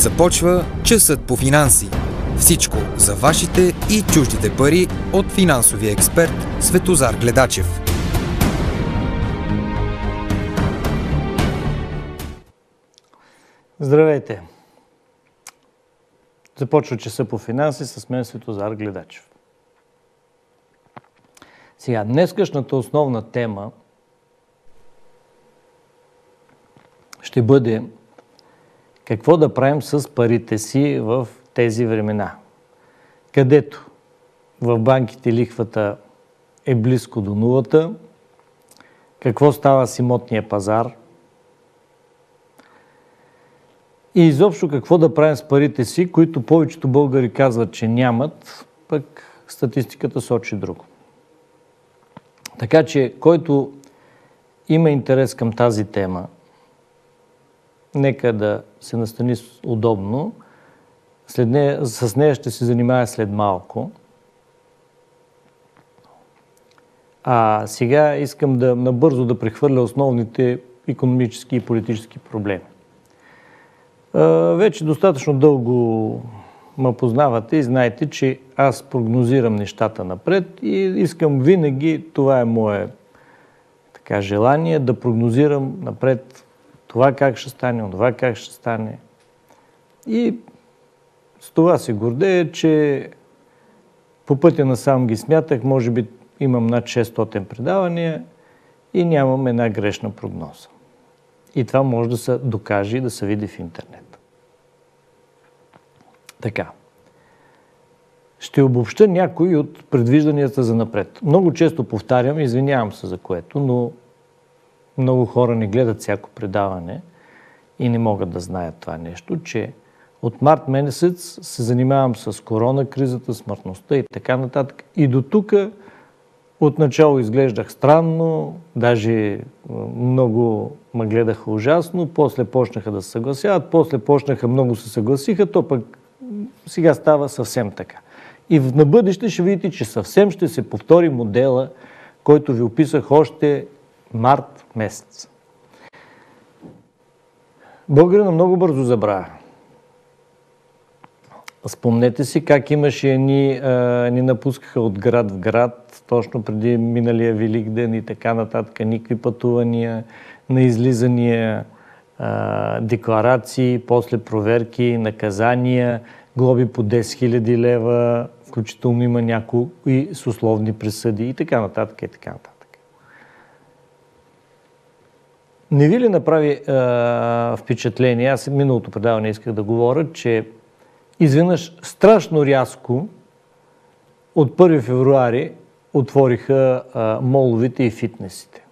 Започва часът по финанси. Всичко за вашите и чуждите пари от финансовия експерт Светозар Гледачев. Здравейте! Започва часа по финанси с мен Светозар Гледачев. Сега, днескашната основна тема ще бъде какво да правим с парите си в тези времена, където? В банките лихвата е близко до нулата, какво става с имотния пазар? И изобщо какво да правим с парите си, които повечето българи казват, че нямат, пък статистиката сочи друго. Така че, който има интерес към тази тема, нека да се настани удобно. След нея, с нея ще се занимая след малко. А сега искам да набързо да прехвърля основните економически и политически проблеми. Вече достатъчно дълго ме познавате и знаете, че аз прогнозирам нещата напред и искам винаги, това е мое така, желание, да прогнозирам напред това как ще стане, това как ще стане. И с това се гордея, че по пътя на сам ги смятах, може би имам над 600 предавания и нямам една грешна прогноза. И това може да се докаже и да се види в интернет. Така. Ще обобща някои от предвижданията за напред. Много често повтарям, извинявам се за което, но много хора не гледат всяко предаване и не могат да знаят това нещо, че от март месец се занимавам с корона кризата, смъртността и така нататък. И до тук отначало изглеждах странно, даже много ме гледаха ужасно, после почнаха да се съгласяват, после почнаха много се съгласиха, то пък сега става съвсем така. И на бъдеще ще видите, че съвсем ще се повтори модела, който ви описах още март месец. Българина много бързо забравя. Спомнете си как имаше ни, ни напускаха от град в град, точно преди миналия Велик ден и така нататък, никакви пътувания, на излизания, декларации, после проверки, наказания, глоби по 10 000 лева, включително има някои с условни присъди и така нататък и така нататък. Не ви ли направи а, впечатление, аз миналото предаване исках да говоря, че изведнъж страшно рязко от 1 февруари отвориха а, моловите и фитнесите.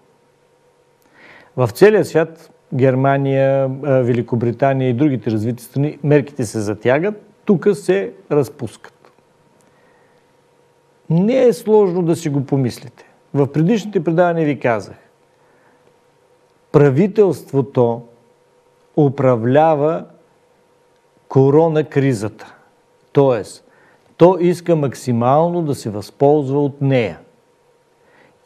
В целия свят, Германия, Великобритания и другите развити страни, мерките се затягат, тук се разпускат. Не е сложно да си го помислите. В предишните предавания ви казах, правителството управлява корона кризата. Тоест, то иска максимално да се възползва от нея.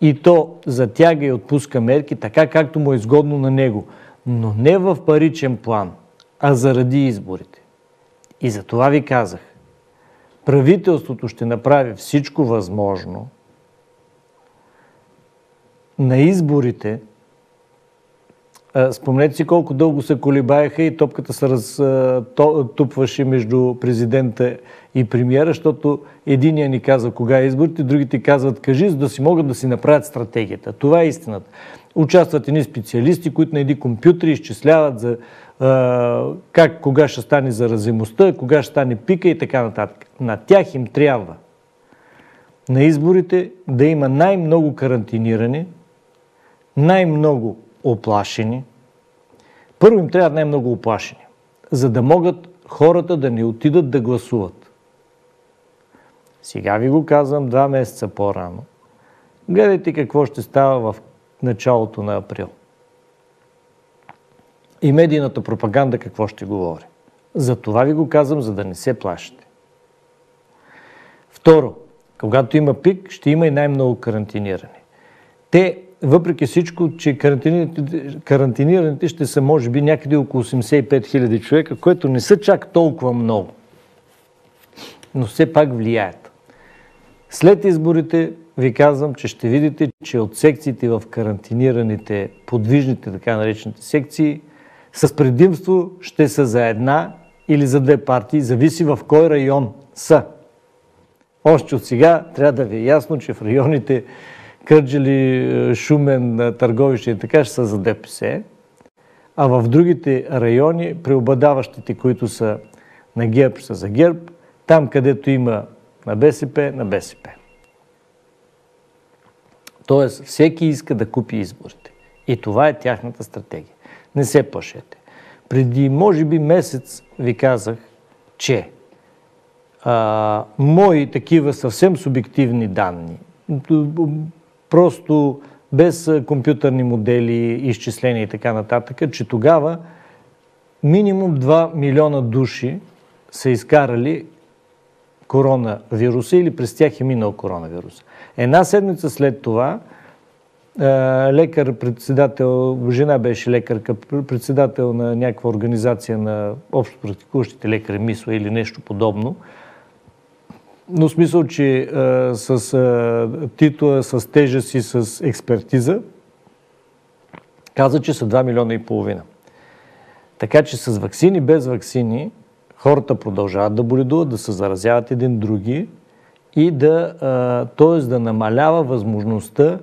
И то затяга и отпуска мерки така, както му е изгодно на него. Но не в паричен план, а заради изборите. И за това ви казах. Правителството ще направи всичко възможно на изборите Спомнете си колко дълго се колебаеха и топката се разтупваше между президента и премиера, защото единия ни казва кога е изборите, другите казват кажи, за да си могат да си направят стратегията. Това е истината. Участват едни специалисти, които на едни компютри изчисляват за а, как, кога ще стане заразимостта, кога ще стане пика и така нататък. На тях им трябва на изборите да има най-много карантинирани, най-много оплашени. Първо им трябва най-много оплашени, за да могат хората да не отидат да гласуват. Сега ви го казвам два месеца по-рано. Гледайте какво ще става в началото на април. И медийната пропаганда какво ще говори. За това ви го казвам, за да не се плашите. Второ, когато има пик, ще има и най-много карантинирани. Те въпреки всичко, че карантинираните, ще са може би някъде около 85 хиляди човека, което не са чак толкова много. Но все пак влияят. След изборите ви казвам, че ще видите, че от секциите в карантинираните, подвижните така наречените секции, с предимство ще са за една или за две партии, зависи в кой район са. Още от сега трябва да ви е ясно, че в районите Кърджали, Шумен, Търговище и така ще са за ДПС, а в другите райони, преобладаващите, които са на ГЕРБ, са за ГЕРБ, там където има на БСП, на БСП. Тоест, всеки иска да купи изборите. И това е тяхната стратегия. Не се плашете. Преди, може би, месец ви казах, че а, мои такива съвсем субективни данни, просто без компютърни модели, изчисления и така нататък, че тогава минимум 2 милиона души са изкарали коронавируса или през тях е минал коронавирус. Една седмица след това лекар, председател, жена беше лекарка, председател на някаква организация на общо практикуващите лекари, мисла или нещо подобно, но смисъл, че а, с а, титла, с тежест и с експертиза, каза, че са 2 милиона и половина. Така че с вакцини, без вакцини, хората продължават да боледуват, да се заразяват един други и да, т.е. да намалява възможността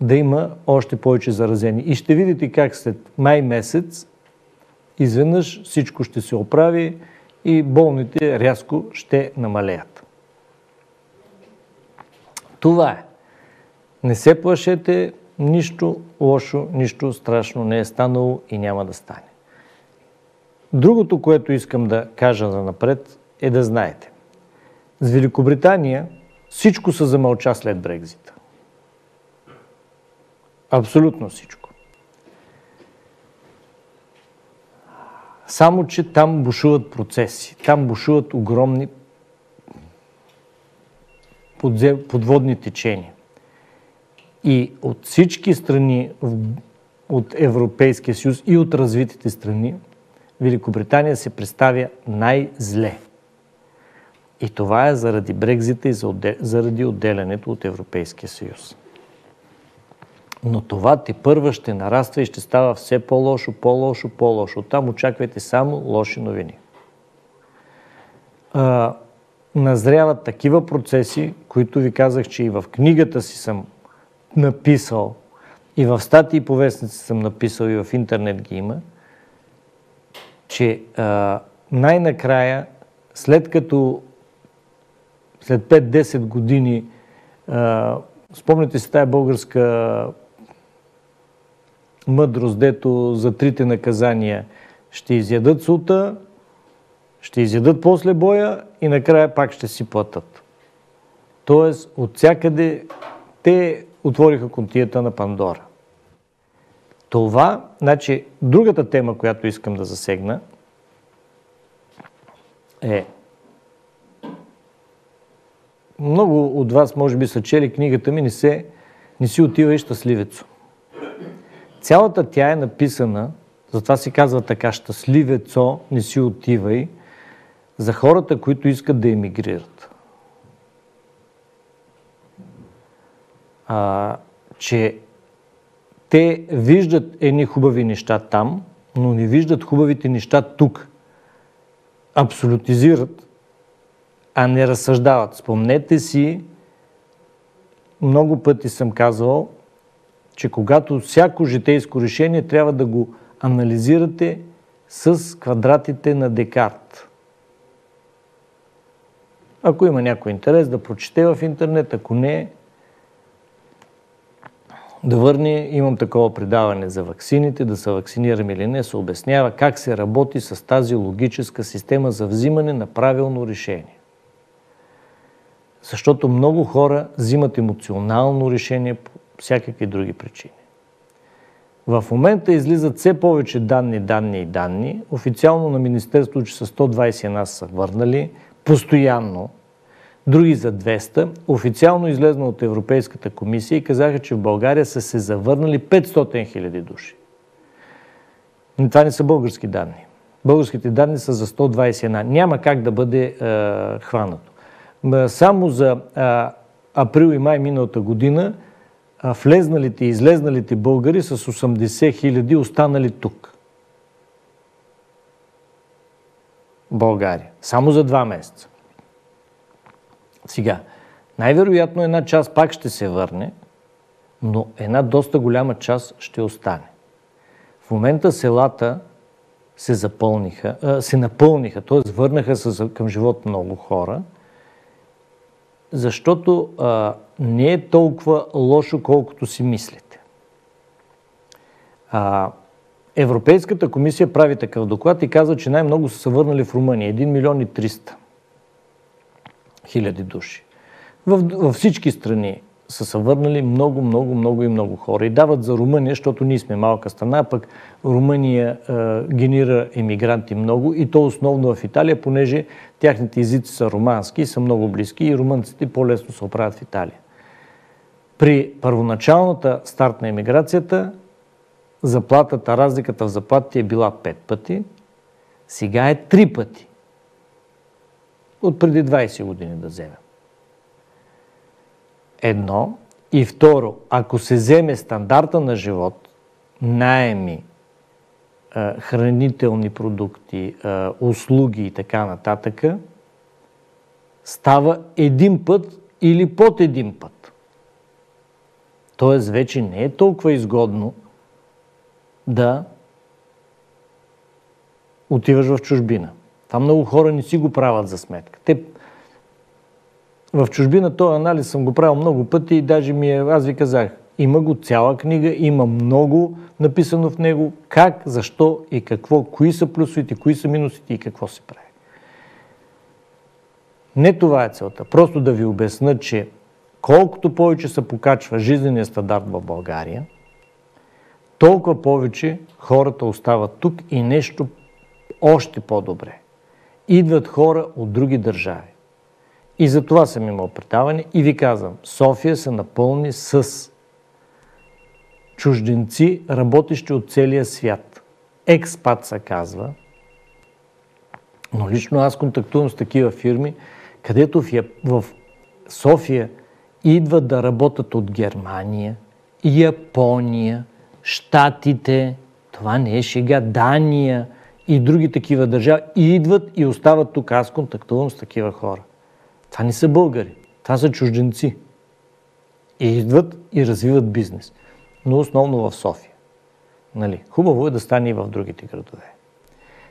да има още повече заразени. И ще видите как след май месец изведнъж всичко ще се оправи и болните рязко ще намалеят. Това е. Не се плашете, нищо лошо, нищо страшно не е станало и няма да стане. Другото, което искам да кажа за напред, е да знаете. С Великобритания всичко се замълча след Брекзита. Абсолютно всичко. Само, че там бушуват процеси, там бушуват огромни подводни течения. И от всички страни от Европейския съюз и от развитите страни, Великобритания се представя най-зле. И това е заради Брекзита и заради отделянето от Европейския съюз. Но това те първа ще нараства и ще става все по-лошо, по-лошо, по-лошо. Оттам очаквайте само лоши новини. А, назряват такива процеси, които ви казах, че и в книгата си съм написал, и в статии и повестници съм написал, и в интернет ги има, че най-накрая, след като след 5-10 години, а, спомняте си тая българска мъдрост, дето за трите наказания ще изядат сута, ще изядат после боя и накрая пак ще си платят. Тоест, от всякъде те отвориха контията на Пандора. Това, значи, другата тема, която искам да засегна, е много от вас, може би, са чели книгата ми, не, се, не си отива и щастливецо. Цялата тя е написана, затова се казва така, щастливецо, не си отивай, за хората, които искат да емигрират. А, че те виждат едни хубави неща там, но не виждат хубавите неща тук. Абсолютизират, а не разсъждават. Спомнете си, много пъти съм казвал, че когато всяко житейско решение трябва да го анализирате с квадратите на Декарт. Ако има някой интерес да прочете в интернет, ако не, да върне, имам такова предаване за ваксините, да се вакцинираме или не, се обяснява как се работи с тази логическа система за взимане на правилно решение. Защото много хора взимат емоционално решение по всякакви други причини. В момента излизат все повече данни, данни и данни. Официално на Министерството, че са 121 са върнали, постоянно. други за 200. Официално излезна от Европейската комисия и казаха, че в България са се завърнали 500 хиляди души. Но това не са български данни. Българските данни са за 121. Няма как да бъде е, хванато. Само за е, април и май миналата година влезналите и излезналите българи с 80 хиляди останали тук. България. Само за два месеца. Сега, най-вероятно една част пак ще се върне, но една доста голяма част ще остане. В момента селата се запълниха, се напълниха, т.е. върнаха се към живот много хора, защото а, не е толкова лошо, колкото си мислите. А, Европейската комисия прави такъв доклад и казва, че най-много са се върнали в Румъния. 1 милион и 300 хиляди души. Във всички страни са се върнали много, много, много и много хора. И дават за Румъния, защото ние сме малка страна, пък Румъния е, генира емигранти много и то основно в Италия, понеже тяхните езици са романски са много близки и румънците по-лесно се оправят в Италия. При първоначалната старт на емиграцията заплатата, разликата в заплатите е била 5 пъти, сега е 3 пъти. От преди 20 години да вземем. Едно. И второ, ако се вземе стандарта на живот, найеми, хранителни продукти, услуги и така нататък, става един път или под един път. Тоест вече не е толкова изгодно да отиваш в чужбина. Това много хора не си го правят за сметка. Те в чужбина този анализ съм го правил много пъти и даже ми е, аз ви казах, има го цяла книга, има много написано в него как, защо и какво, кои са плюсовите, кои са минусите и какво се прави. Не това е целта. Просто да ви обясна, че колкото повече се покачва жизнения стандарт в България, толкова повече хората остават тук и нещо още по-добре. Идват хора от други държави. И за това съм имал предаване и ви казвам, София се напълни с чужденци, работещи от целия свят. Експат се казва. Но лично аз контактувам с такива фирми, където в София идват да работят от Германия, Япония, Штатите, това не е шега, Дания и други такива държави. Идват и остават тук. Аз контактувам с такива хора. Това не са българи. Това са чужденци. И идват и развиват бизнес. Но основно в София. Нали? Хубаво е да стане и в другите градове.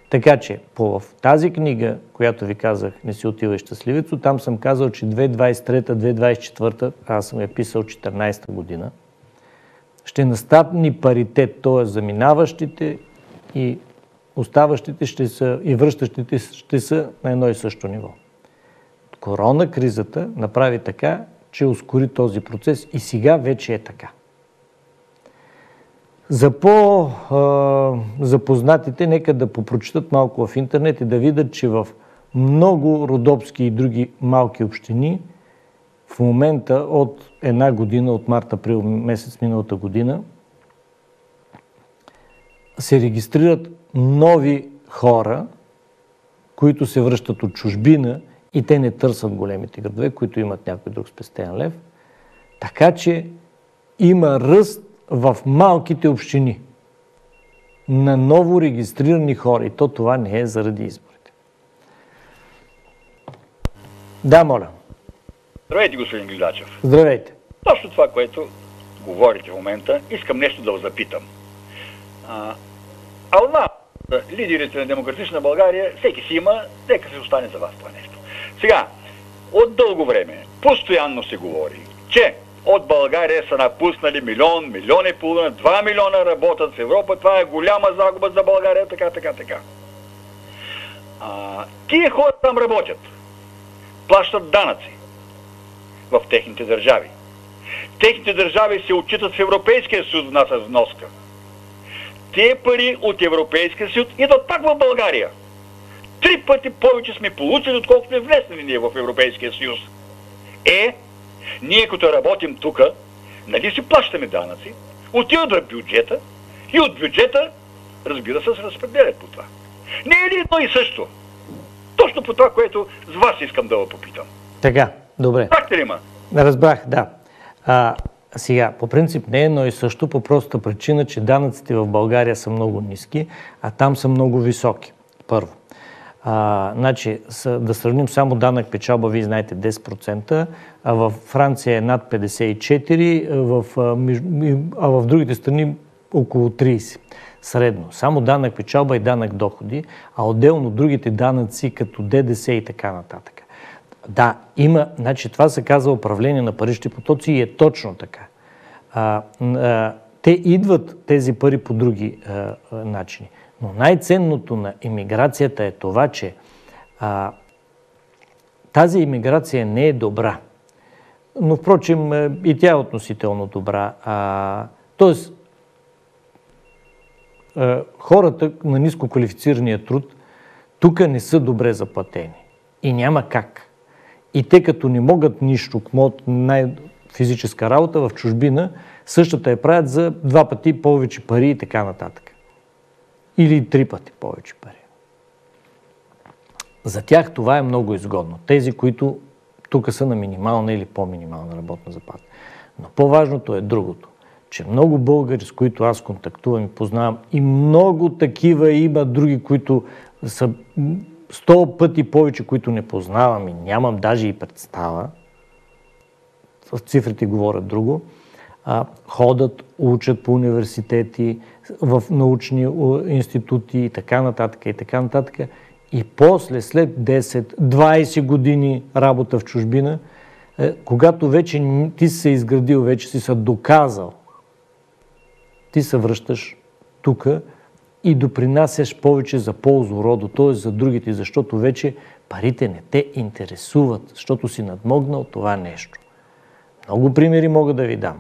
Така че, по в тази книга, която ви казах, Не си отивай щастливецо, там съм казал, че 2023-2024, аз съм я писал 14 година, ще настъпни паритет, т.е. заминаващите и оставащите ще са, и връщащите ще са на едно и също ниво корона кризата направи така, че ускори този процес и сега вече е така. За по-запознатите, нека да попрочитат малко в интернет и да видят, че в много родопски и други малки общини в момента от една година, от март-април месец миналата година, се регистрират нови хора, които се връщат от чужбина – и те не търсят големите градове, които имат някой друг спестен лев. Така че има ръст в малките общини на ново регистрирани хора. И то това не е заради изборите. Да, моля. Здравейте, господин Глидачев. Здравейте. Точно това, което говорите в момента, искам нещо да запитам. А, Ална, лидерите на Демократична България, всеки си има, нека се остане за вас това нещо. Сега, от дълго време, постоянно се говори, че от България са напуснали милион, милион и половина, два милиона работят в Европа, това е голяма загуба за България, така, така, така. А, тия хора там работят, плащат данъци в техните държави. Техните държави се отчитат в Европейския съюз в вноска. Те пари от Европейския съюз идват пак в България – Три пъти повече сме получили, отколкото сме внесли ние в Европейския съюз. Е, ние като работим тук, нали си плащаме данъци, отиват в бюджета и от бюджета, разбира се, се разпределят по това. Не е ли едно и също? Точно по това, което с вас искам да ви попитам. Така, добре. Разбрахте ли ма? Разбрах, да. А, сега, по принцип не е едно и също, по простата причина, че данъците в България са много ниски, а там са много високи. Първо. А, значи, с, да сравним само данък печалба, вие знаете 10%, а в Франция е над 54%, а в, а в другите страни около 30% средно. Само данък печалба и данък доходи, а отделно другите данъци като ДДС и така нататък. Да, има, значи това се казва управление на парични потоци и е точно така. А, а, те идват тези пари по други а, начини. Но най-ценното на иммиграцията е това, че тази иммиграция не е добра. Но, впрочем, и тя е относително добра. Тоест, хората на ниско квалифицирания труд тук не са добре заплатени. И няма как. И те като не могат нищо, кмот, най-физическа работа в чужбина, същата я правят за два пъти повече пари и така нататък. Или три пъти повече пари. За тях това е много изгодно. Тези, които тук са на минимална или по-минимална работна заплата. Но по-важното е другото, че много българи, с които аз контактувам и познавам, и много такива има други, които са сто пъти повече, които не познавам и нямам даже и представа, с цифрите говорят друго, а, ходят, учат по университети, в научни институти и така нататък и така нататък. И после, след 10-20 години работа в чужбина, е, когато вече ти си се изградил, вече си се доказал, ти се връщаш тук и допринасяш повече за ползо рода, т.е. за другите, защото вече парите не те интересуват, защото си надмогнал това нещо. Много примери мога да ви дам.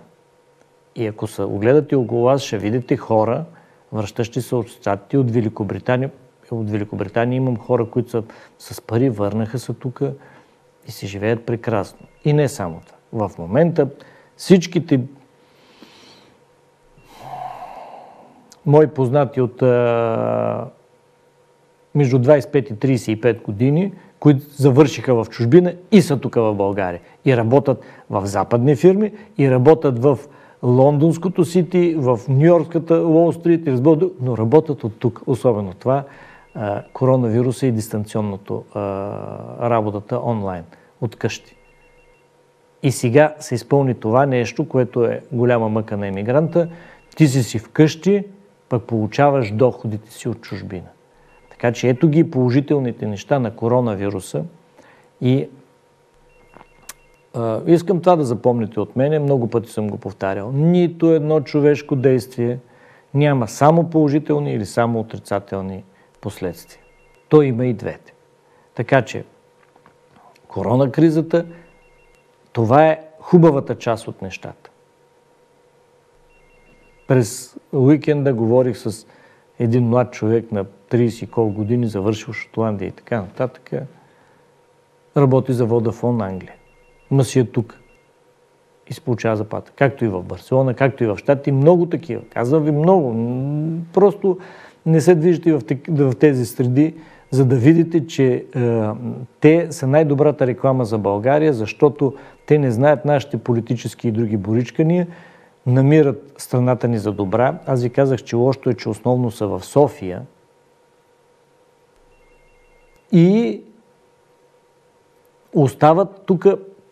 И ако се огледате около вас, ще видите хора, връщащи се от Штатите, от Великобритания. От Великобритания имам хора, които са с пари, върнаха се тук и си живеят прекрасно. И не само това. В момента всичките мои познати от а, между 25 и 35 години, които завършиха в чужбина и са тук в България. И работят в западни фирми, и работят в лондонското сити, в нью-йоркската Уолл Стрит, но работят от тук. Особено това, а, коронавируса и дистанционното а, работата онлайн, от къщи. И сега се изпълни това нещо, което е голяма мъка на емигранта. Ти си си вкъщи, пък получаваш доходите си от чужбина. Така че ето ги положителните неща на коронавируса и а, искам това да запомните от мене, много пъти съм го повтарял. Нито едно човешко действие няма само положителни или само отрицателни последствия. То има и двете. Така че корона кризата, това е хубавата част от нещата. През уикенда говорих с един млад човек на 30 кол години, завършил Шотландия и така нататък. Работи за Водафон Англия. Ма си е тук. И се получава заплата. Както и в Барселона, както и в Штати. Много такива. Казвам ви много. Просто не се движите в тези среди, за да видите, че е, те са най-добрата реклама за България, защото те не знаят нашите политически и други боричкания намират страната ни за добра. Аз ви казах, че лошото е, че основно са в София. И остават тук,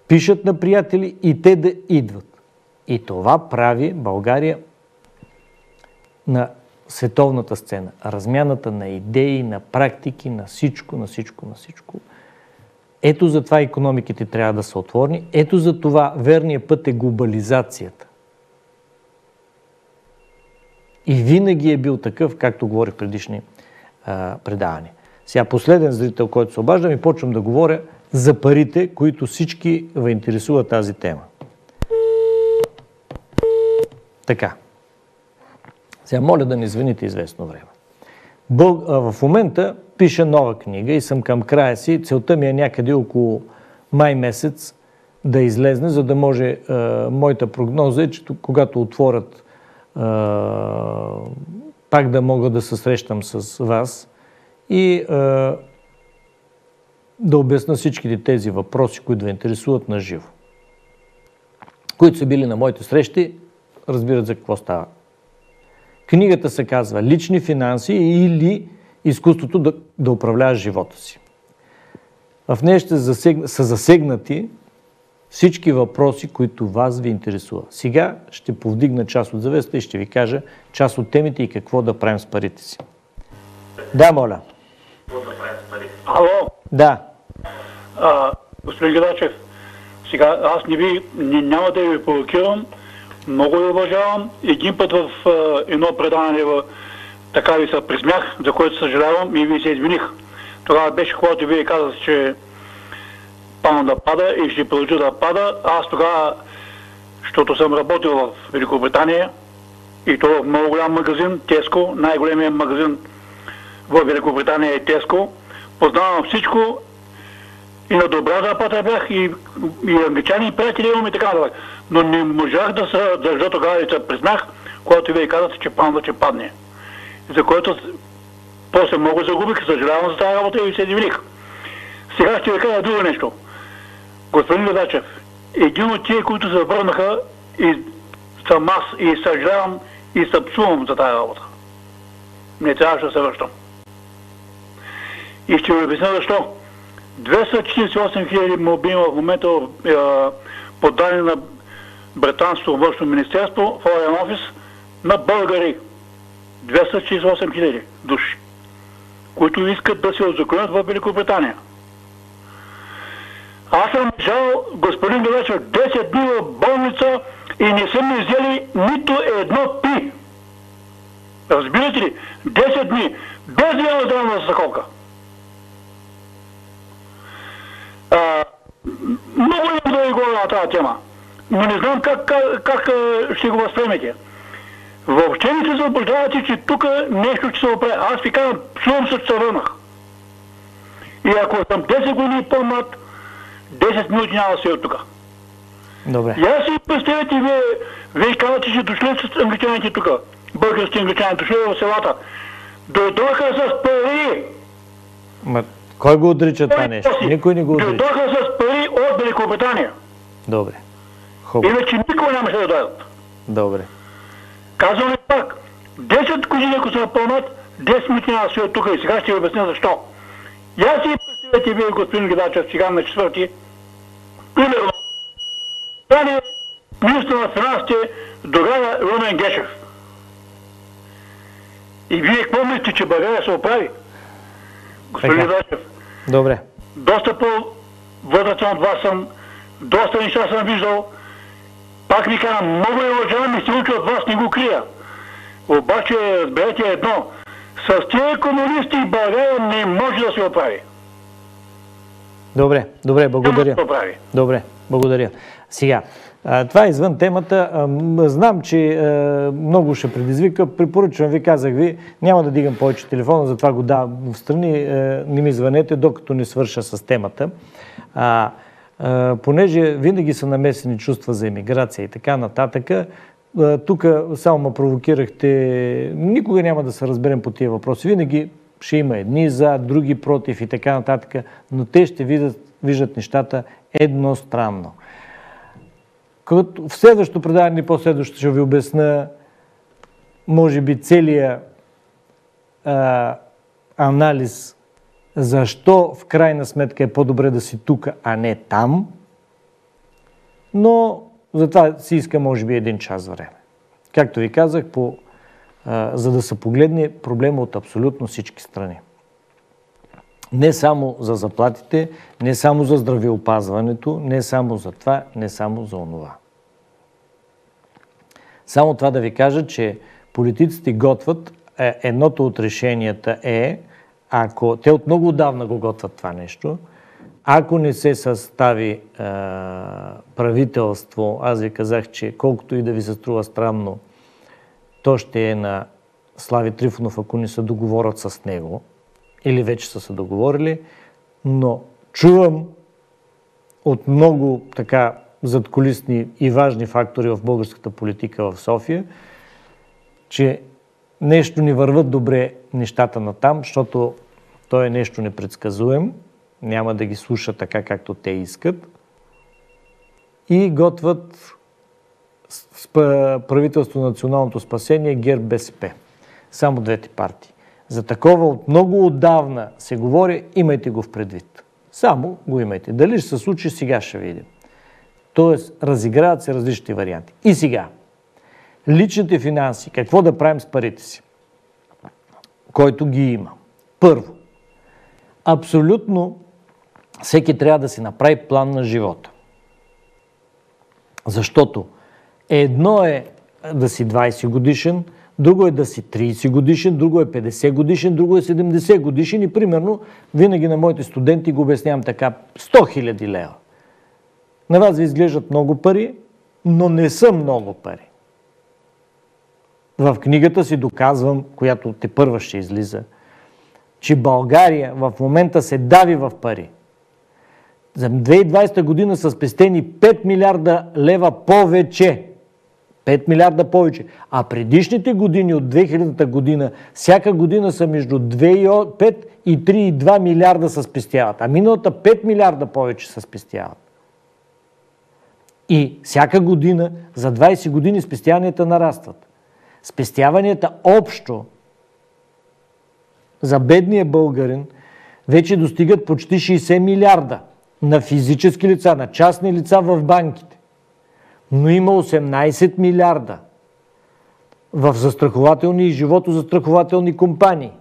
пишат на приятели и те да идват. И това прави България на световната сцена. Размяната на идеи, на практики, на всичко, на всичко, на всичко. Ето за това економиките трябва да са отворни. Ето за това верният път е глобализацията. И винаги е бил такъв, както говорих предишни а, предавания. Сега последен зрител, който се обаждам и почвам да говоря за парите, които всички ви интересуват тази тема. Така. Сега моля да не звъните известно време. Бъл... В момента пиша нова книга и съм към края си. Целта ми е някъде около май месец да излезне, за да може а, моята прогноза е, че когато отворят а, пак да мога да се срещам с вас и да обясна всичките тези въпроси, които ви интересуват на живо. Които са били на моите срещи, разбират за какво става. Книгата се казва Лични финанси или изкуството да, да управляваш живота си. В нея ще засегна, са засегнати всички въпроси, които вас ви интересува. Сега ще повдигна част от завеста и ще ви кажа част от темите и какво да правим с парите си. Да, моля. Ало, Да. а, господин Гедачев, сега аз не ви, не, няма да ви провокирам, много ви уважавам. Един път в а, едно предаване в, така ви се присмях, за което съжалявам и ви се извиних. Тогава беше когато вие казахте, че пана да пада и ще продължи да пада. Аз тогава, защото съм работил в Великобритания и то в много голям магазин, Теско, най-големият магазин в Великобритания е Теско. Познавам всичко и на добра заплата бях и, и англичани, и приятели имам и така нататък. Но не можах да се държа тогава и се признах, когато вие казахте, че панда ще падне. За което после много загубих, съжалявам за тази работа и се дивних. Сега ще ви кажа друго нещо. Господин Ледачев, един от тия, които се върнаха и съм аз и съжалявам и съпсувам за тази работа. Не трябваше да се връщам. И ще ви обясня защо. 248 хиляди моби в момента е, поддани на Британското външно министерство, Foreign офис, на българи. 248 хиляди души, които искат да се озаконят в Великобритания. Аз съм лежал, господин Галечев, 10 дни в болница и не са ми взели нито едно пи. Разбирате ли? 10 дни, без имам здравна застраховка. Много имам да ви говоря на тази тема, но не знам как, как, как ще го възприемете. Въобще не се заблуждавате, че тук нещо ще се оправи. Аз ви казвам, чувам се, че се върнах. И ако съм 10 години по-млад, 10 минути няма да се от тук. Добре. Аз си представете, вие, вие казвате, че дошли с англичаните тук. Български англичани дошли в селата. Дойдоха с пари. Ма, кой го отрича това нещо? Никой не го отрича. Дойдоха с пари от Великобритания. Добре. Хубаво. Иначе никога нямаше да дойдат. Добре. Казвам ви пак, 10 години, ако се напълнат, 10 минути няма да стоят тук и сега ще ви обясня защо. Аз си представете вие, господин Гедачев, сега на четвърти, примерно, стане министър на финансите тогава Румен Гешев. И вие какво мислите, че България се оправи? Господин. Гедачев, Добре. доста по-възрастен от вас съм, доста неща съм виждал. Пак ви казвам, много ви уважавам и се уча от вас, не го крия. Обаче, разберете едно, с тези комунисти България не може да се оправи. Добре. Добре. Благодаря. оправи. Добре, благодаря. Сега, това е извън темата. Знам, че много ще предизвика. Препоръчвам ви, казах ви, няма да дигам повече телефона, затова го давам в страни. Не ми звънете, докато не свърша с темата. А, понеже винаги са намесени чувства за емиграция и така нататък, тук само ме провокирахте. Никога няма да се разберем по тия въпроси. Винаги ще има едни за, други против и така нататък, но те ще видят, виждат нещата едностранно. Като в следващото предаване и последващото ще ви обясна, може би, целият а, анализ защо в крайна сметка е по-добре да си тук, а не там. Но затова си иска, може би, един час време. Както ви казах, по, а, за да се погледне проблема от абсолютно всички страни. Не само за заплатите, не само за здравеопазването, не само за това, не само за онова. Само това да ви кажа, че политиците готват, е, едното от решенията е, ако те от много отдавна го готвят това нещо, ако не се състави е, правителство, аз ви казах, че колкото и да ви се струва странно, то ще е на Слави Трифонов, ако не се договорят с него, или вече са се договорили, но чувам от много така задколисни и важни фактори в българската политика в София, че нещо ни върват добре нещата на там, защото той е нещо непредсказуем, няма да ги слуша така, както те искат и готват правителство на националното спасение ГЕРБ БСП. Само двете партии. За такова от много отдавна се говори, имайте го в предвид. Само го имайте. Дали ще се случи, сега ще видим. Тоест, разиграват се различни варианти. И сега, личните финанси, какво да правим с парите си, който ги има. Първо, абсолютно всеки трябва да си направи план на живота. Защото едно е да си 20 годишен, друго е да си 30 годишен, друго е 50 годишен, друго е 70 годишен и примерно винаги на моите студенти го обяснявам така 100 000 лева. На вас ви изглеждат много пари, но не са много пари. В книгата си доказвам, която те първа ще излиза, че България в момента се дави в пари. За 2020 година са спестени 5 милиарда лева повече. 5 милиарда повече. А предишните години от 2000 година, всяка година са между 2,5 и 3,2 милиарда се спестяват. А миналата 5 милиарда повече се спестяват. И всяка година, за 20 години спестяванията нарастват. Спестяванията общо за бедния българин вече достигат почти 60 милиарда на физически лица, на частни лица в банките. Но има 18 милиарда в застрахователни и животозастрахователни компании.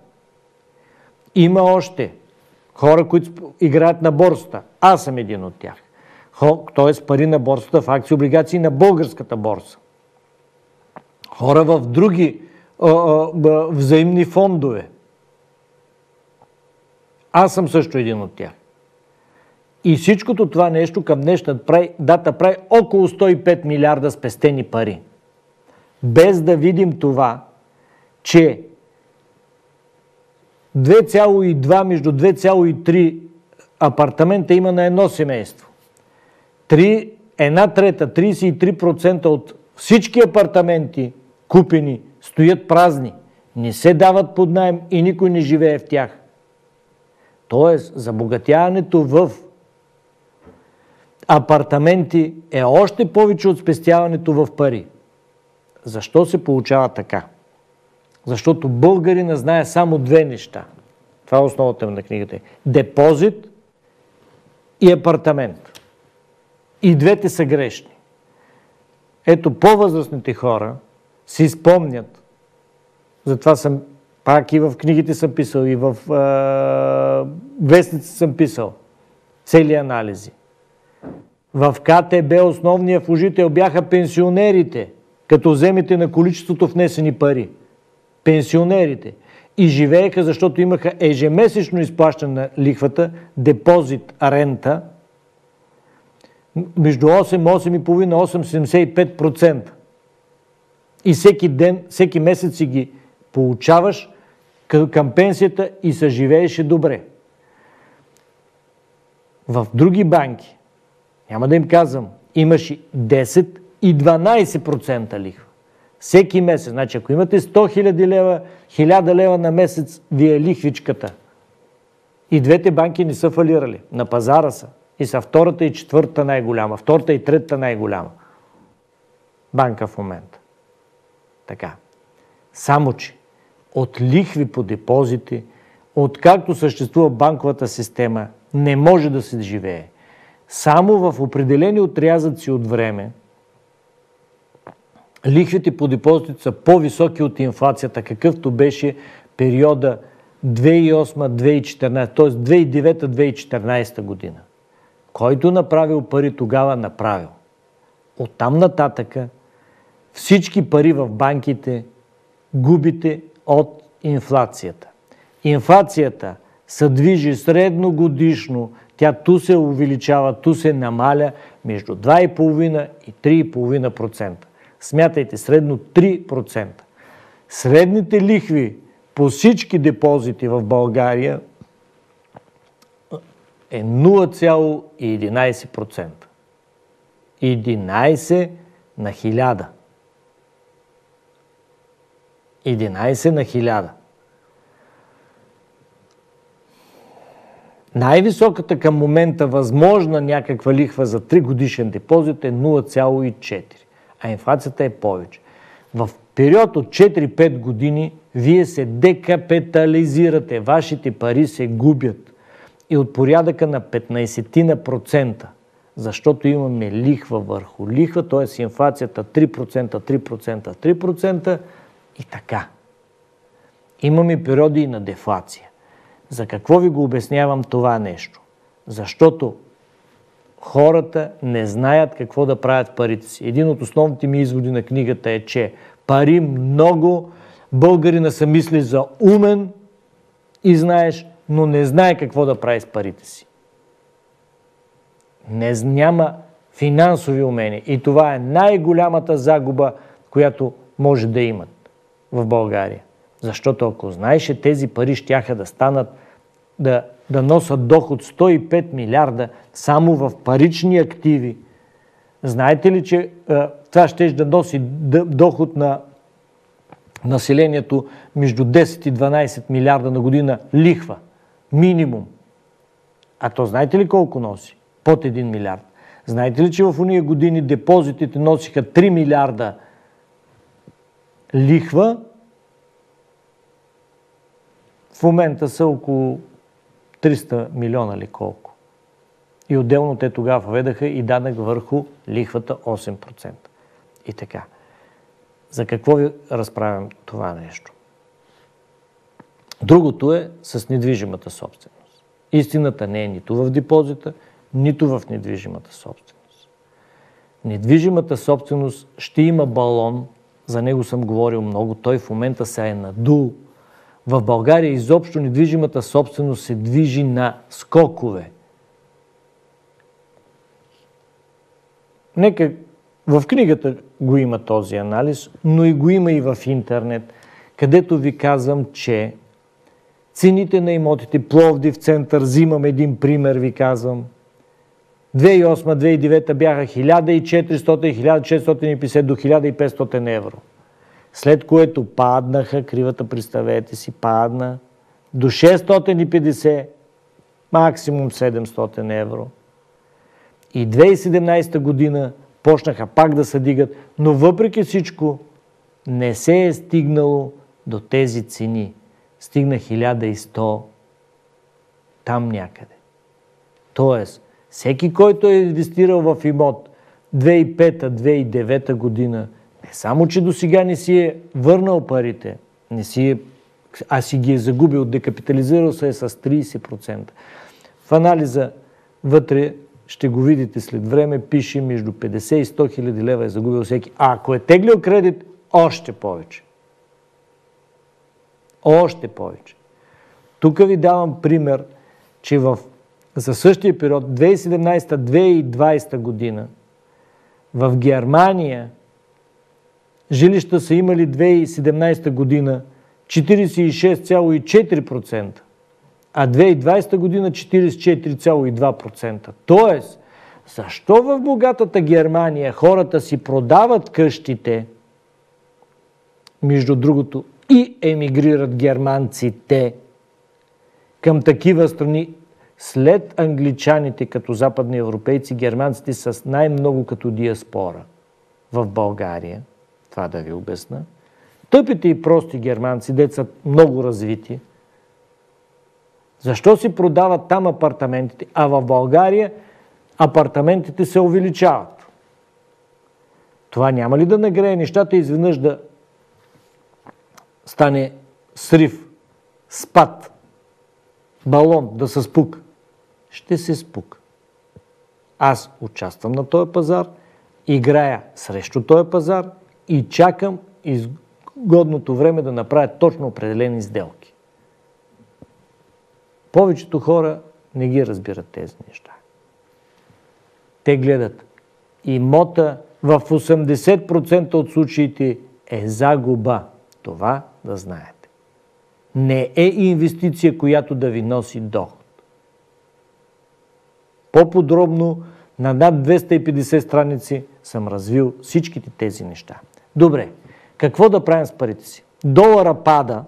Има още хора, които играят на борста. Аз съм един от тях т.е. пари на борсата в акции облигации на българската борса. Хора в други а, а, взаимни фондове. Аз съм също един от тях. И всичкото това нещо към днешна дата прави около 105 милиарда спестени пари. Без да видим това, че 2,2 между 2,3 апартамента има на едно семейство. Три, една трета, 33% от всички апартаменти, купени, стоят празни. Не се дават под найем и никой не живее в тях. Тоест, забогатяването в апартаменти е още повече от спестяването в пари. Защо се получава така? Защото българина знае само две неща. Това е основата на книгата. Депозит и апартамент. И двете са грешни. Ето, по-възрастните хора си спомнят, затова съм пак и в книгите съм писал, и в е, вестници съм писал цели анализи. В КТБ основният служител бяха пенсионерите, като вземете на количеството внесени пари. Пенсионерите. И живееха, защото имаха ежемесечно изплащане на лихвата, депозит, рента – между 8, 8,5, 8,75%. И всеки ден, всеки месец си ги получаваш към пенсията и съживееше добре. В други банки, няма да им казвам, имаше 10 и 12% лихва. Всеки месец. Значи, ако имате 100 000 лева, 1000 лева на месец, ви е лихвичката. И двете банки не са фалирали. На пазара са и са втората и четвъртата най-голяма, втората и третата най-голяма банка в момента. Така. Само, че от лихви по депозити, откакто съществува банковата система, не може да се живее. Само в определени отрязъци от време лихвите по депозитите са по-високи от инфлацията, какъвто беше периода 2008-2014, т.е. 2009-2014 година. Който направил пари, тогава направил. Оттам нататъка всички пари в банките губите от инфлацията. Инфлацията се движи средно годишно, тя ту се увеличава, ту се намаля между 2,5 и 3,5%. Смятайте, средно 3%. Средните лихви по всички депозити в България е 0,11%. 11 на 1000. 11 на 1000. Най-високата към момента възможна някаква лихва за 3 годишен депозит е 0,4, а инфлацията е повече. В период от 4-5 години вие се декапитализирате, вашите пари се губят и от порядъка на 15%, защото имаме лихва върху лихва, т.е. инфлацията 3%, 3%, 3% и така. Имаме периоди и на дефлация. За какво ви го обяснявам това нещо? Защото хората не знаят какво да правят парите си. Един от основните ми изводи на книгата е, че пари много, българина се мисли за умен и знаеш, но не знае какво да прави с парите си. Не, няма финансови умения. И това е най-голямата загуба, която може да имат в България. Защото ако знаеше, тези пари щяха да станат, да, да носят доход 105 милиарда само в парични активи. Знаете ли, че а, това ще да носи доход на населението между 10 и 12 милиарда на година лихва? Минимум. А то знаете ли колко носи? Под 1 милиард. Знаете ли, че в уния години депозитите носиха 3 милиарда лихва, в момента са около 300 милиона ли колко. И отделно те тогава въведаха и данък върху лихвата 8%. И така. За какво ви разправям това нещо? Другото е с недвижимата собственост. Истината не е нито в депозита, нито в недвижимата собственост. Недвижимата собственост ще има балон, за него съм говорил много, той в момента се е надул в България изобщо недвижимата собственост се движи на скокове. Нека в книгата го има този анализ, но и го има и в интернет, където ви казвам, че цените на имотите, Пловдив център, взимам един пример, ви казвам, 2008-2009 бяха 1400-1450 до 1500 евро. След което паднаха, кривата, представете си, падна до 650, максимум 700 евро. И 2017 година почнаха пак да се дигат, но въпреки всичко не се е стигнало до тези цени. Стигна 1100 там някъде. Тоест, всеки, който е инвестирал в имот 2005-2009 година – не само, че до сега не си е върнал парите, не си е, а си ги е загубил, декапитализирал се е с 30%. В анализа вътре ще го видите след време, пише между 50 и 100 хиляди лева е загубил всеки. А ако е теглил кредит, още повече. Още повече. Тук ви давам пример, че в, за същия период, 2017-2020 година, в Германия жилища са имали 2017 година 46,4%, а 2020 година 44,2%. Тоест, защо в богатата Германия хората си продават къщите, между другото, и емигрират германците към такива страни, след англичаните като западни европейци, германците с най-много като диаспора в България – това да ви обясна. Тъпите и прости германци, деца много развити, защо си продават там апартаментите, а в България апартаментите се увеличават? Това няма ли да нагрее нещата изведнъж да стане срив, спад, балон, да се спука? Ще се спука. Аз участвам на този пазар, играя срещу този пазар и чакам изгодното време да направя точно определени сделки. Повечето хора не ги разбират тези неща. Те гледат имота в 80% от случаите е загуба. Това да знаете. Не е инвестиция, която да ви носи доход. По-подробно на над 250 страници съм развил всичките тези неща. Добре, какво да правим с парите си? Долара пада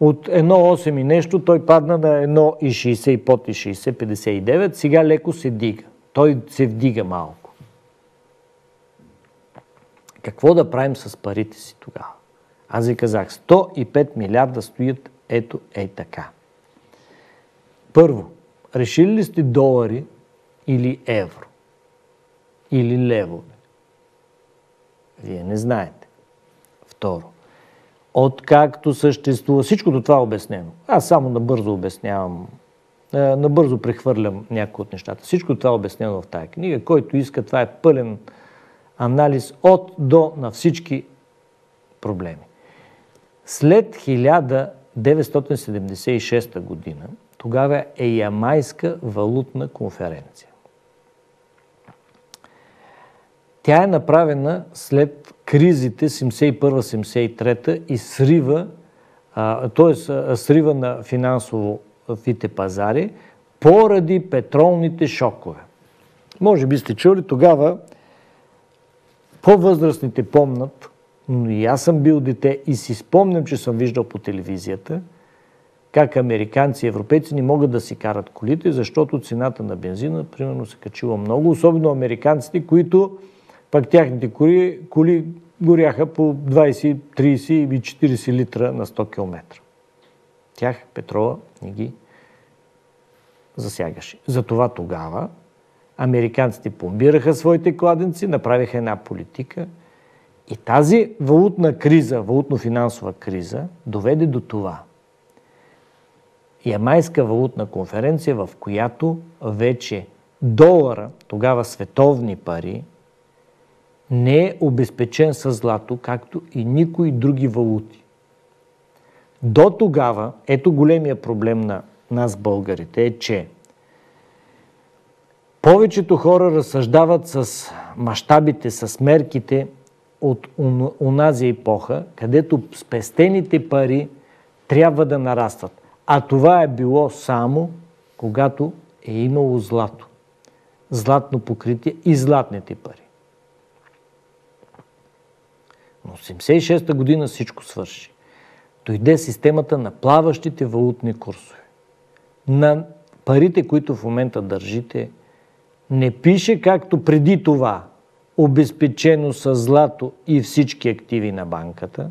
от 1,8 и нещо, той падна на 1,60 и под 60, 59, сега леко се дига. Той се вдига малко. Какво да правим с парите си тогава? Аз ви казах, 105 милиарда стоят ето ей така. Първо, решили ли сте долари или евро? Или левове? Вие не знаете. Второ, откакто съществува, всичкото това е обяснено. Аз само набързо обяснявам, набързо прехвърлям някои от нещата. Всичко това е обяснено в тази книга. Който иска, това е пълен анализ от до на всички проблеми. След 1976 година, тогава е Ямайска валутна конференция. Тя е направена след кризите 71-73 и срива, т.е. срива на финансовите пазари поради петролните шокове. Може би сте чули, тогава по-възрастните помнат, но и аз съм бил дете и си спомням, че съм виждал по телевизията как американци и европейци не могат да си карат колите, защото цената на бензина, примерно, се качила много, особено американците, които пак тяхните коли, коли горяха по 20, 30 и 40 литра на 100 км. Тях петрола не ги засягаше. Затова тогава американците помбираха своите кладенци, направиха една политика и тази валутна криза, валутно-финансова криза, доведе до това. Ямайска валутна конференция, в която вече долара, тогава световни пари, не е обезпечен с злато, както и никои други валути. До тогава, ето големия проблем на нас българите е, че повечето хора разсъждават с мащабите, с мерките от онази епоха, където спестените пари трябва да нарастват. А това е било само когато е имало злато. Златно покритие и златните пари. Но 86-та година всичко свърши. Дойде системата на плаващите валутни курсове. На парите, които в момента държите, не пише както преди това, обезпечено с злато и всички активи на банката.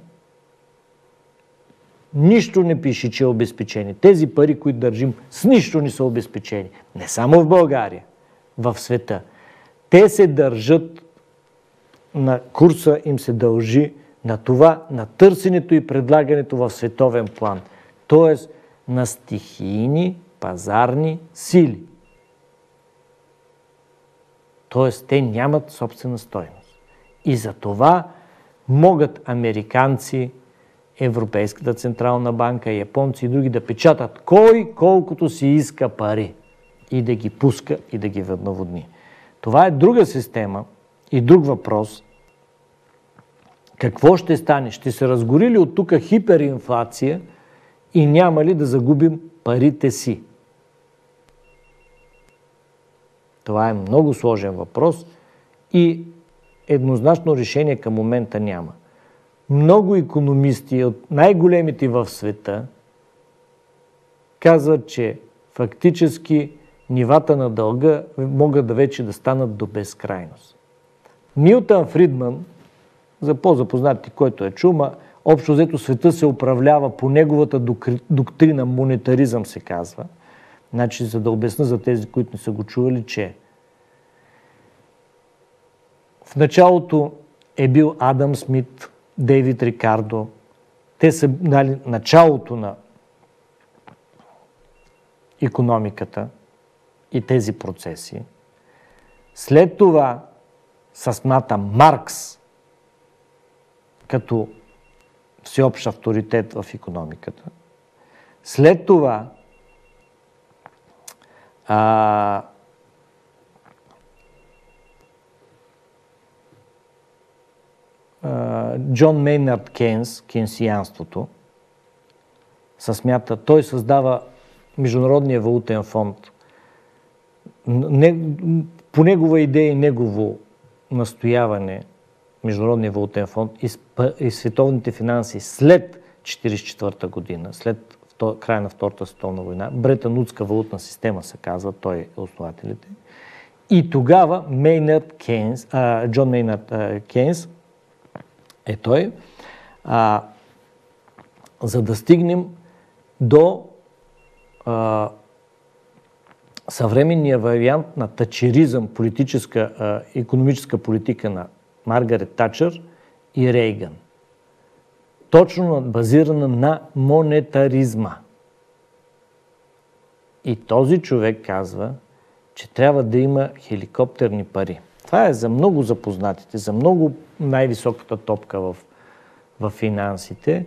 Нищо не пише, че е обезпечени. Тези пари, които държим, с нищо не са обезпечени. Не само в България, в света. Те се държат на курса им се дължи на това, на търсенето и предлагането в световен план. т.е. на стихийни пазарни сили. Т.е. те нямат собствена стойност. И за това могат американци, Европейската централна банка, японци и други да печатат кой колкото си иска пари и да ги пуска и да ги въднаводни. Това е друга система, и друг въпрос. Какво ще стане? Ще се разгори ли от тук хиперинфлация и няма ли да загубим парите си? Това е много сложен въпрос и еднозначно решение към момента няма. Много економисти от най-големите в света казват, че фактически нивата на дълга могат да вече да станат до безкрайност. Милтън Фридман, за по-запознати, който е чума, общо взето света се управлява по неговата доктрина, монетаризъм се казва. Значи, за да обясна за тези, които не са го чували, че в началото е бил Адам Смит, Дейвид Рикардо. Те са дали началото на економиката и тези процеси. След това смята Маркс като всеобщ авторитет в економиката. След това а, Джон Мейнард Кейнс, кейнсианството, се смята, той създава Международния валутен фонд не, по негова идея и негово настояване Международния валутен фонд и, световните финанси след 1944 година, след края на Втората световна война, Бретанутска валутна система се казва, той е основателите. И тогава Мейнард Кейнс, а, Джон Мейнард а, Кейнс е той, а, за да стигнем до а, съвременния вариант на тачеризъм, политическа, економическа политика на Маргарет Тачър и Рейган. Точно базирана на монетаризма. И този човек казва, че трябва да има хеликоптерни пари. Това е за много запознатите, за много най-високата топка в, в финансите.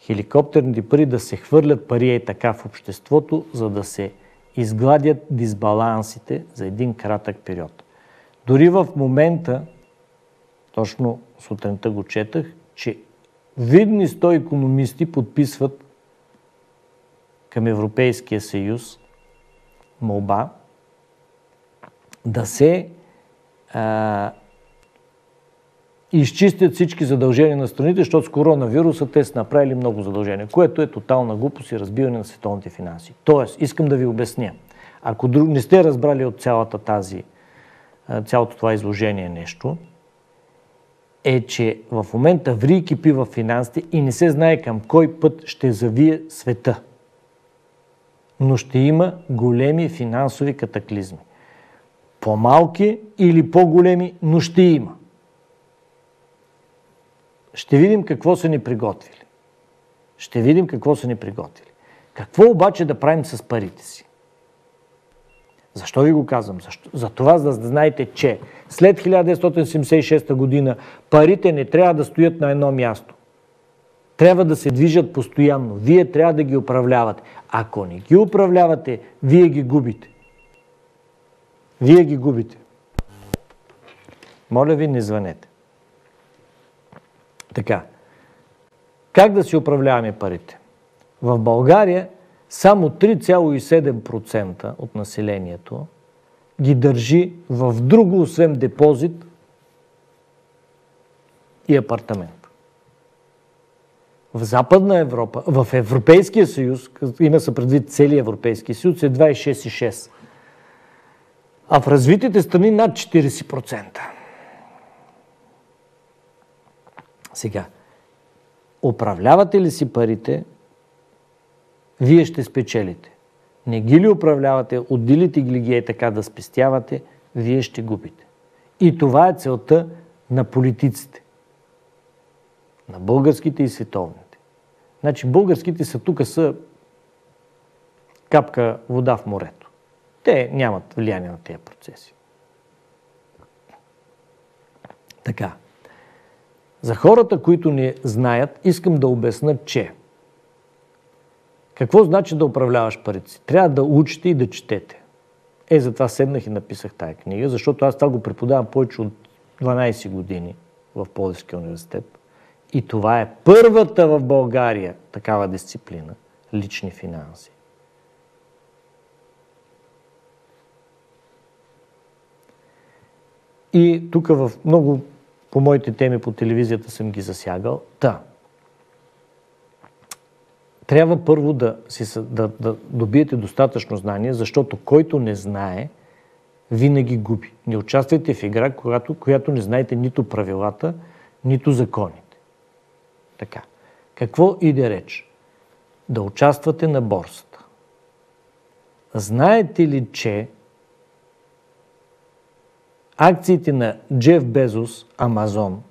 Хеликоптерните пари да се хвърлят пари е така в обществото, за да се изгладят дисбалансите за един кратък период. Дори в момента, точно сутринта го четах, че видни 100 економисти подписват към Европейския съюз молба да се а, изчистят всички задължения на страните, защото с коронавируса те са направили много задължения, което е тотална глупост и разбиване на световните финанси. Тоест, искам да ви обясня. Ако не сте разбрали от цялата тази, цялото това изложение нещо, е, че в момента ври кипи в финансите и не се знае към кой път ще завие света. Но ще има големи финансови катаклизми. По-малки или по-големи, но ще има. Ще видим какво са ни приготвили. Ще видим какво са ни приготвили. Какво обаче да правим с парите си? Защо ви го казвам? Защо? За това, за да знаете, че след 1976 година парите не трябва да стоят на едно място. Трябва да се движат постоянно. Вие трябва да ги управлявате. Ако не ги управлявате, вие ги губите. Вие ги губите. Моля ви, не звънете. Така. Как да си управляваме парите? В България само 3,7% от населението ги държи в друго, освен депозит и апартамент. В Западна Европа, в Европейския съюз, има се предвид целият Европейски съюз, е 26,6%. А в развитите страни над 40%. Сега, управлявате ли си парите, вие ще спечелите. Не ги ли управлявате, отделите ги ги е така да спестявате, вие ще губите. И това е целта на политиците. На българските и световните. Значи българските са тук са капка вода в морето. Те нямат влияние на тези процеси. Така. За хората, които не знаят, искам да обясна, че какво значи да управляваш парите си? Трябва да учите и да четете. Е, затова седнах и написах тая книга, защото аз това го преподавам повече от 12 години в Полиския университет. И това е първата в България такава дисциплина – лични финанси. И тук в много по моите теми по телевизията съм ги засягал. Та, трябва първо да, си, да, да добиете достатъчно знание, защото който не знае, винаги губи. Не участвайте в игра, която, която не знаете нито правилата, нито законите. Така. Какво иде реч? Да участвате на борсата. Знаете ли, че акциите на Джеф Безос, Амазон,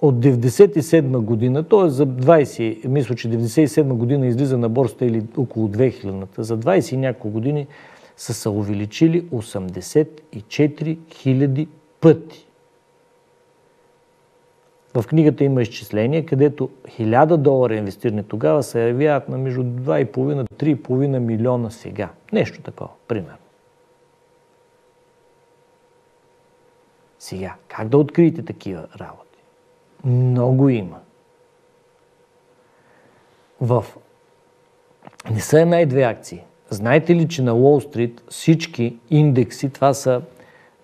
от 97 година, т.е. за 20, мисля, че 97 година излиза на борста или около 2000-та, за 20 и няколко години са се увеличили 84 000 пъти. В книгата има изчисление, където 1000 долара инвестиране тогава се явяват на между 2,5-3,5 милиона сега. Нещо такова, примерно. Сега, как да откриете такива работи? Много има. В... Не са една и две акции. Знаете ли, че на Уолл Стрит всички индекси, това са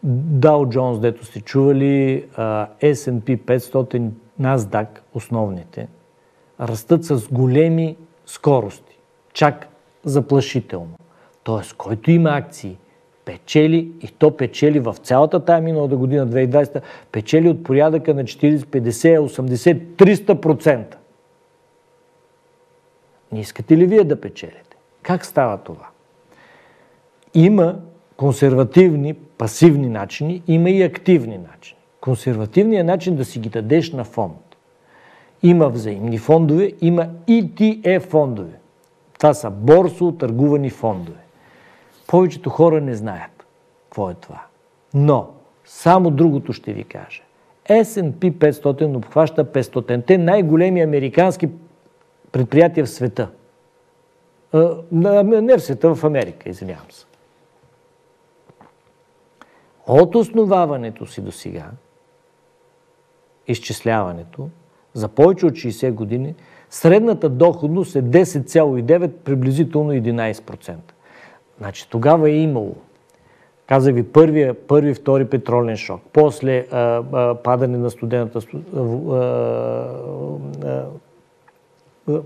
Dow Jones, дето сте чували, S&P 500, NASDAQ, основните, растат с големи скорости. Чак заплашително. Тоест, който има акции, печели и то печели в цялата тая миналата година, 2020, печели от порядъка на 40, 50, 80, 300%. Не искате ли вие да печелите? Как става това? Има консервативни, пасивни начини, има и активни начини. Консервативният начин да си ги дадеш на фонд. Има взаимни фондове, има ETF фондове. Това са борсо търгувани фондове. Повечето хора не знаят какво е това. Но, само другото ще ви кажа. S&P 500 обхваща 500-те най-големи американски предприятия в света. Не в света, в Америка, извинявам се. От основаването си до сега, изчисляването, за повече от 60 години, средната доходност е 10,9, приблизително 11%. Значи тогава е имало. Казах ви, първия, първи, втори петролен шок, после а, а, падане на студената, а,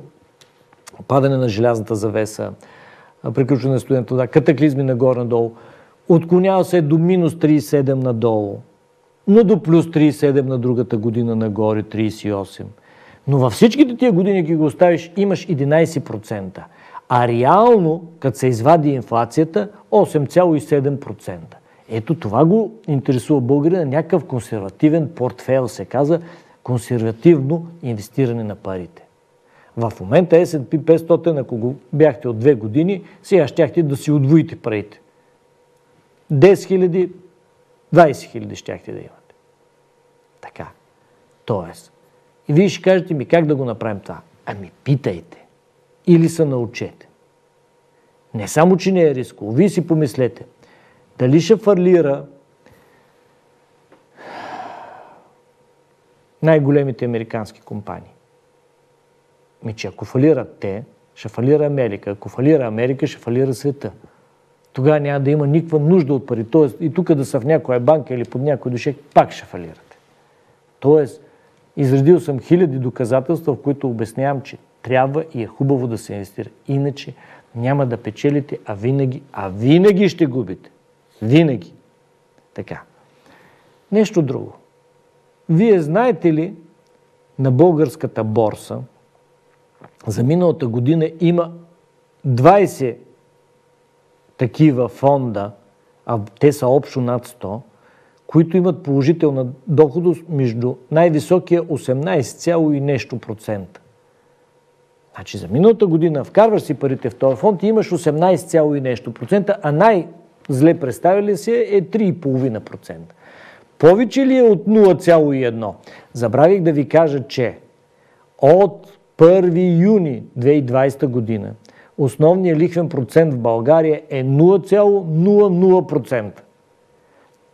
падане на желязната завеса, приключване на студената вода, катаклизми нагоре-надолу. Отклонява се до минус 37 надолу, но до плюс 37 на другата година нагоре, 38. Но във всичките тия години, ги го оставиш, имаш 11%. А реално, като се извади инфлацията, 8,7%. Ето това го интересува българина, някакъв консервативен портфел се каза, консервативно инвестиране на парите. В момента S&P 500, ако го бяхте от две години, сега щяхте да си удвоите парите. 10 хиляди, 20 хиляди щяхте да имате. Така. Тоест. И вие ще кажете ми как да го направим това. Ами питайте. Или се научете. Не само, че не е рисково. Вие си помислете. Дали ще фарлира най-големите американски компании? Ми, че ако фалират те, ще фалира Америка. Ако фалира Америка, ще фалира света тогава няма да има никаква нужда от пари. Тоест и тук да са в някоя банка или под някой душек, пак ще фалирате. Тоест, изредил съм хиляди доказателства, в които обяснявам, че трябва и е хубаво да се инвестира. Иначе няма да печелите, а винаги, а винаги ще губите. Винаги. Така. Нещо друго. Вие знаете ли на българската борса за миналата година има 20 такива фонда, а те са общо над 100, които имат положителна доходност между най-високия 18, и нещо процента. Значи за миналата година вкарваш си парите в този фонд и имаш 18, и нещо процента, а най-зле представили се е 3,5%. Повече ли е от 0,1? Забравих да ви кажа, че от 1 юни 2020 година основният лихвен процент в България е 0,00%.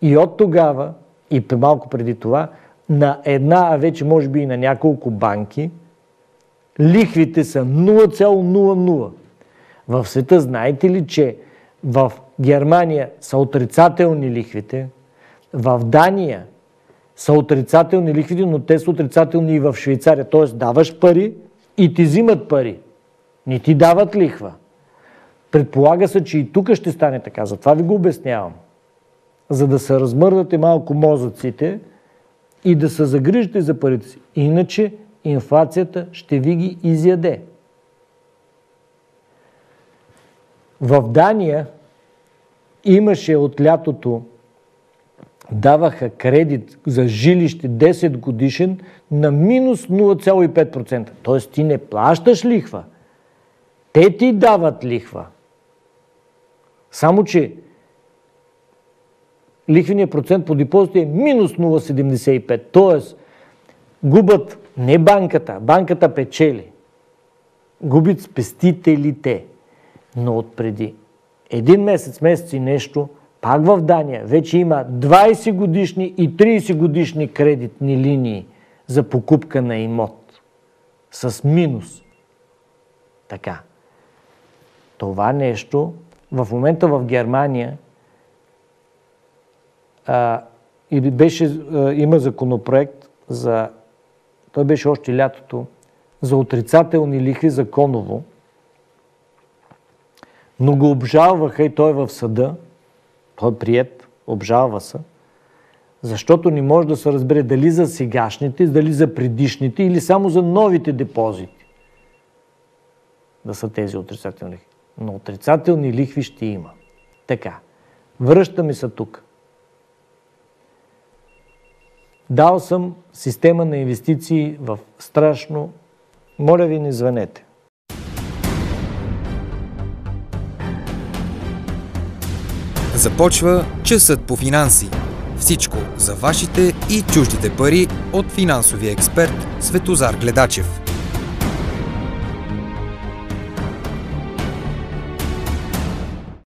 И от тогава, и малко преди това, на една, а вече може би и на няколко банки, лихвите са 0,00. В света знаете ли, че в Германия са отрицателни лихвите, в Дания са отрицателни лихвите, но те са отрицателни и в Швейцария. Т.е. даваш пари и ти взимат пари. Не ти дават лихва. Предполага се, че и тук ще стане така. Затова ви го обяснявам. За да се размърдате малко мозъците и да се загрижите за парите си. Иначе инфлацията ще ви ги изяде. В Дания имаше от лятото даваха кредит за жилище 10 годишен на минус 0,5%. Тоест ти не плащаш лихва, те ти дават лихва. Само, че лихвеният процент по депозите е минус 0,75. Тоест, губят не банката, банката печели. Губят спестителите. Но от преди един месец, месец и нещо, пак в Дания вече има 20 годишни и 30 годишни кредитни линии за покупка на имот. С минус. Така. Това нещо в момента в Германия а, и беше, а, има законопроект за, той беше още лятото, за отрицателни лихви законово, но го обжалваха и той в съда, той е прият, обжалва се, защото не може да се разбере дали за сегашните, дали за предишните или само за новите депозити да са тези отрицателни лихви. Но отрицателни лихви ще има. Така. Връщаме се тук. Дал съм система на инвестиции в страшно. Моля ви, не звънете. Започва часът по финанси. Всичко за вашите и чуждите пари от финансовия експерт Светозар Гледачев.